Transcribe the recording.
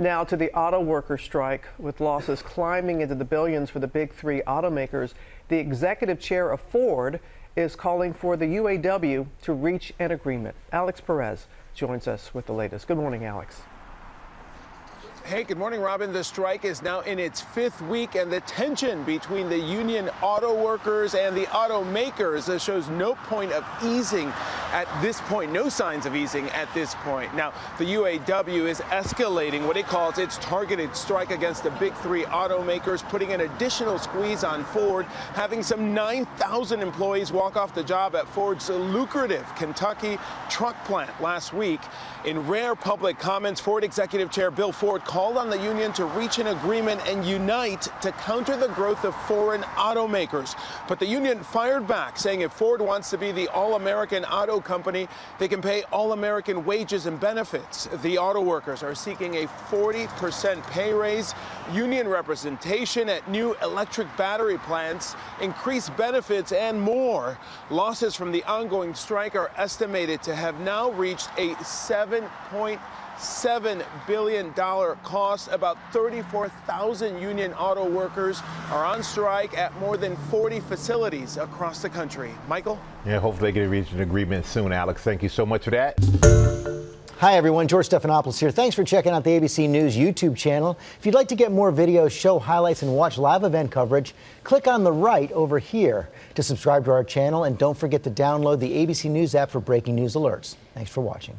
Now to the auto worker strike. With losses climbing into the billions for the big three automakers, the executive chair of Ford is calling for the UAW to reach an agreement. Alex Perez joins us with the latest. Good morning, Alex. Hey, good morning, Robin. The strike is now in its fifth week, and the tension between the union auto workers and the automakers uh, shows no point of easing at this point, no signs of easing at this point. Now, the UAW is escalating what it calls its targeted strike against the big three automakers, putting an additional squeeze on Ford, having some 9,000 employees walk off the job at Ford's lucrative Kentucky truck plant last week. In rare public comments, Ford Executive Chair Bill Ford called on the union to reach an agreement and unite to counter the growth of foreign automakers. But the union fired back, saying if Ford wants to be the all American auto company, they can pay all American wages and benefits. The auto workers are seeking a 40% pay raise, union representation at new electric battery plants, increased benefits, and more. Losses from the ongoing strike are estimated to have now reached a 7.7 $7 billion cost. About 34,000 union auto workers are on strike at more than 40 facilities across the country. Michael? Yeah, hopefully they can reach an agreement soon, Alex. Thank you so much for that. Hi, everyone. George Stephanopoulos here. Thanks for checking out the ABC News YouTube channel. If you'd like to get more videos, show highlights, and watch live event coverage, click on the right over here to subscribe to our channel. And don't forget to download the ABC News app for breaking news alerts. Thanks for watching.